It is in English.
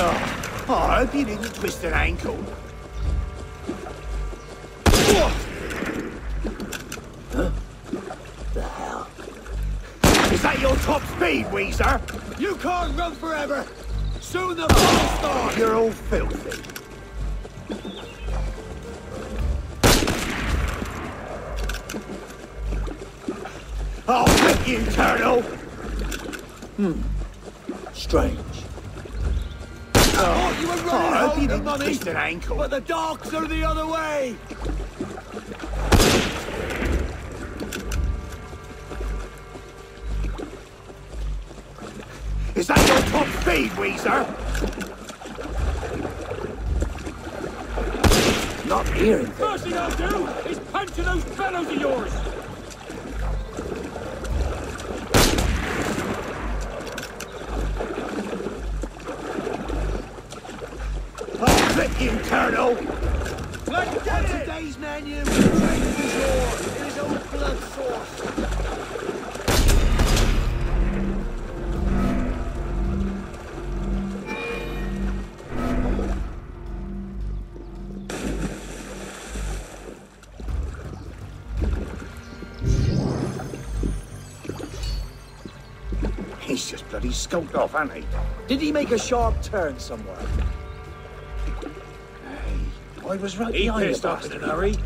Oh, oh, I hope you didn't twist an ankle. Huh? The hell? Is that your top speed, wheezer? You can't run forever! Soon the battle starts! You're all filthy. I'll flip you, turtle! Hmm. Strange. Oh, you were running home you money, twist an ankle. but the dogs are the other way! Is that your top speed, wheezer? Not hearing. First thing I'll do is punch those fellows of yours! You, turtle! Let's get it! Today's menu, du jour, in his own blood sauce. He's just bloody skulked off, hasn't he? Did he make a sharp turn somewhere? Hey, I was right He behind pissed the in bastard. a hurry.